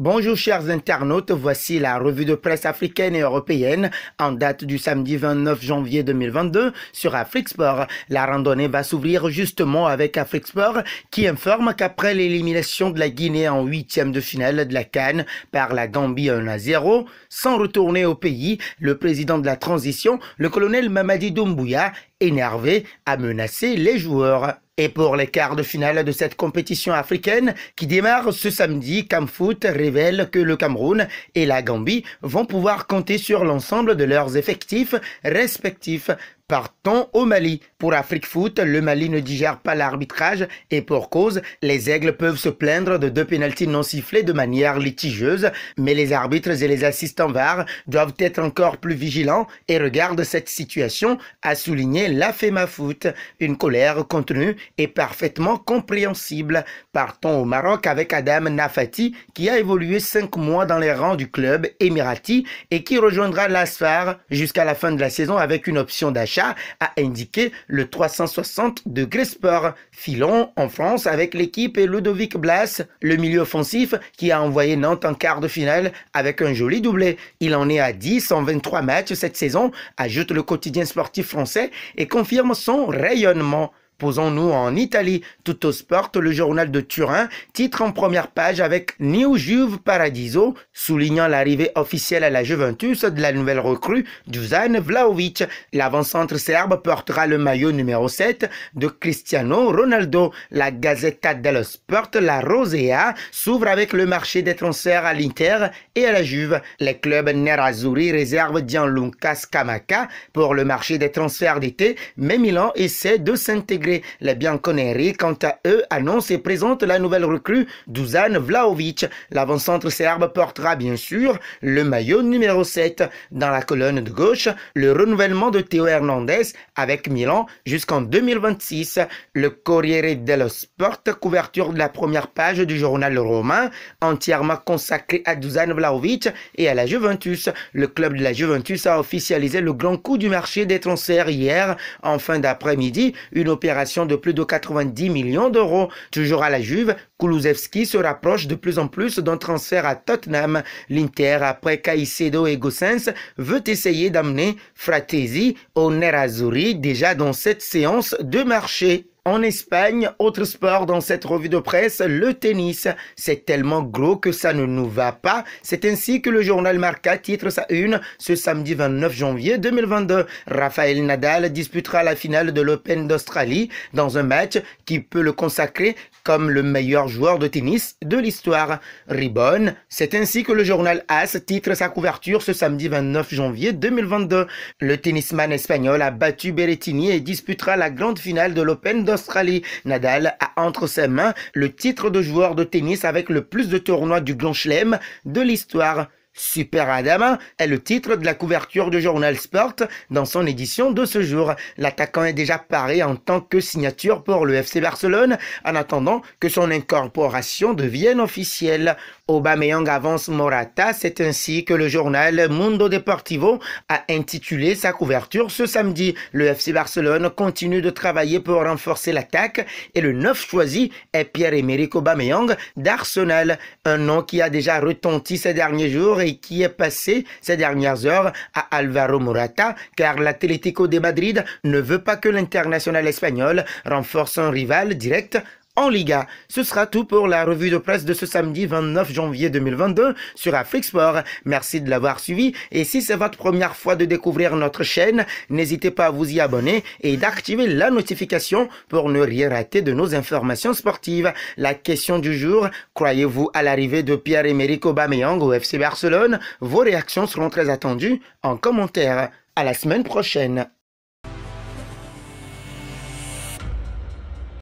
Bonjour chers internautes, voici la revue de presse africaine et européenne en date du samedi 29 janvier 2022 sur Afrique Sport. La randonnée va s'ouvrir justement avec Afrique Sport qui informe qu'après l'élimination de la Guinée en huitième de finale de la Cannes par la Gambie 1 à 0, sans retourner au pays, le président de la transition, le colonel Mamadi Doumbouya, énervé, a menacé les joueurs. Et pour les quarts de finale de cette compétition africaine qui démarre ce samedi, Camfoot révèle que le Cameroun et la Gambie vont pouvoir compter sur l'ensemble de leurs effectifs respectifs Partons au Mali. Pour Afrique Foot, le Mali ne digère pas l'arbitrage et pour cause, les aigles peuvent se plaindre de deux pénalties non sifflés de manière litigieuse, mais les arbitres et les assistants VAR doivent être encore plus vigilants et regardent cette situation, a souligné la FEMA Foot. Une colère contenue et parfaitement compréhensible. Partons au Maroc avec Adam Nafati qui a évolué cinq mois dans les rangs du club émirati et qui rejoindra l'Asfar jusqu'à la fin de la saison avec une option d'achat a indiqué le 360 degrés sport. Filon en France avec l'équipe et Ludovic Blas, le milieu offensif qui a envoyé Nantes en quart de finale avec un joli doublé. Il en est à 10 en 23 matchs cette saison, ajoute le quotidien sportif français et confirme son rayonnement. Posons-nous en Italie. Tutto Sport, le journal de Turin, titre en première page avec New Juve Paradiso, soulignant l'arrivée officielle à la Juventus de la nouvelle recrue Dusan Vlaovic. L'avant-centre serbe portera le maillot numéro 7 de Cristiano Ronaldo. La Gazzetta dello Sport, la Rosea, s'ouvre avec le marché des transferts à l'Inter et à la Juve. Les clubs nerazzurri réservent Gianluca Scamacca pour le marché des transferts d'été, mais Milan essaie de s'intégrer les Bianconeri, quant à eux, annoncent et présentent la nouvelle recrue Dusan Vlaovic. L'avant-centre serbe portera bien sûr le maillot numéro 7. Dans la colonne de gauche, le renouvellement de Théo Hernandez avec Milan jusqu'en 2026. Le Corriere dello Sport, couverture de la première page du journal romain, entièrement consacré à Dusan Vlaovic et à la Juventus. Le club de la Juventus a officialisé le grand coup du marché des transferts hier en fin d'après-midi, une opération de plus de 90 millions d'euros. Toujours à la Juve, Kulusevski se rapproche de plus en plus d'un transfert à Tottenham. L'Inter, après Caicedo et Gossens, veut essayer d'amener Fratesi au Nerazzurri déjà dans cette séance de marché. En Espagne, autre sport dans cette revue de presse, le tennis. C'est tellement gros que ça ne nous va pas. C'est ainsi que le journal Marca titre sa une ce samedi 29 janvier 2022. Rafael Nadal disputera la finale de l'Open d'Australie dans un match qui peut le consacrer comme le meilleur joueur de tennis de l'histoire. Ribon, c'est ainsi que le journal AS titre sa couverture ce samedi 29 janvier 2022. Le tennisman espagnol a battu Berrettini et disputera la grande finale de l'Open d'Australie. Nadal a entre ses mains le titre de joueur de tennis avec le plus de tournois du Grand Chelem de l'histoire. Super Adama est le titre de la couverture du journal Sport dans son édition de ce jour. L'attaquant est déjà paré en tant que signature pour le FC Barcelone en attendant que son incorporation devienne officielle. Aubameyang avance Morata, c'est ainsi que le journal Mundo Deportivo a intitulé sa couverture ce samedi. Le FC Barcelone continue de travailler pour renforcer l'attaque et le neuf choisi est Pierre-Emerick Aubameyang d'Arsenal, un nom qui a déjà retenti ces derniers jours et qui est passé ces dernières heures à Alvaro Morata car l'Atlético de Madrid ne veut pas que l'international espagnol renforce un rival direct en Liga. Ce sera tout pour la revue de presse de ce samedi 29 janvier 2022 sur Afrique Sport. Merci de l'avoir suivi et si c'est votre première fois de découvrir notre chaîne, n'hésitez pas à vous y abonner et d'activer la notification pour ne rien rater de nos informations sportives. La question du jour, croyez-vous à l'arrivée de Pierre-Emerick Aubameyang au FC Barcelone? Vos réactions seront très attendues en commentaire. À la semaine prochaine.